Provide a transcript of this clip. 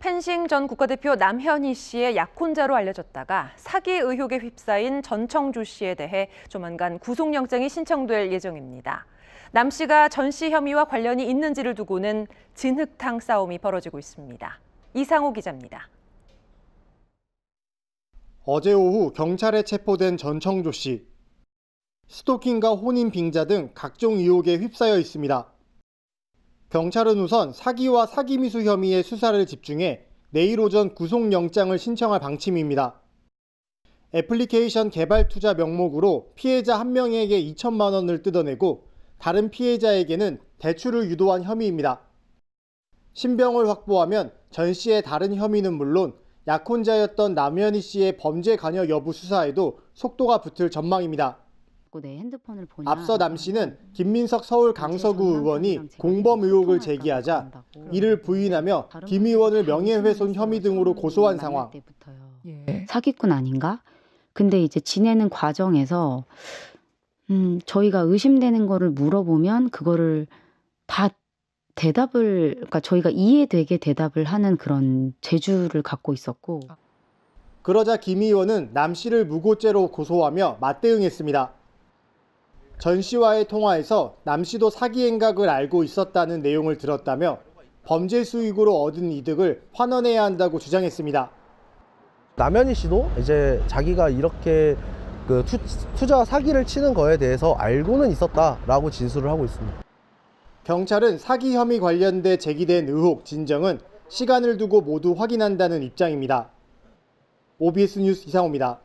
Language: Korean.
펜싱 전 국가대표 남현희 씨의 약혼자로 알려졌다가 사기 의혹에 휩싸인 전청주 씨에 대해 조만간 구속영장이 신청될 예정입니다. 남 씨가 전 씨 혐의와 관련이 있는지를 두고는 진흙탕 싸움이 벌어지고 있습니다. 이상호 기자입니다. 어제 오후 경찰에 체포된 전청조 씨. 스토킹과 혼인 빙자 등 각종 의혹에 휩싸여 있습니다. 경찰은 우선 사기와 사기 미수 혐의의 수사를 집중해 내일 오전 구속영장을 신청할 방침입니다. 애플리케이션 개발 투자 명목으로 피해자 한 명에게 2천만 원을 뜯어내고 다른 피해자에게는 대출을 유도한 혐의입니다. 신병을 확보하면 전 씨의 다른 혐의는 물론 약혼자였던 남현희 씨의 범죄 관여 여부 수사에도 속도가 붙을 전망입니다. 내 핸드폰을 보냐. 앞서 남 씨는 김민석 서울 강서구 의원이 공범 의혹을 제기하자 이를 부인하며 김 의원을 명예훼손 혐의 등으로 고소한 상황. 예. 사기꾼 아닌가? 근데 이제 지내는 과정에서 음, 저희가 의심되는 거를 물어보면 그거를 다 대답을 그러니까 저희가 이해되게 대답을 하는 그런 재주를 갖고 있었고 그러자 김 의원은 남 씨를 무고죄로 고소하며 맞대응했습니다. 전 씨와의 통화에서 남 씨도 사기 행각을 알고 있었다는 내용을 들었다며 범죄 수익으로 얻은 이득을 환원해야 한다고 주장했습니다. 남현희 씨도 이제 자기가 이렇게 그 투, 투자 사기를 치는 거에 대해서 알고는 있었다라고 진술을 하고 있습니다. 경찰은 사기 혐의 관련돼 제기된 의혹 진정은 시간을 두고 모두 확인한다는 입장입니다. OBS 뉴스 이상호입니다.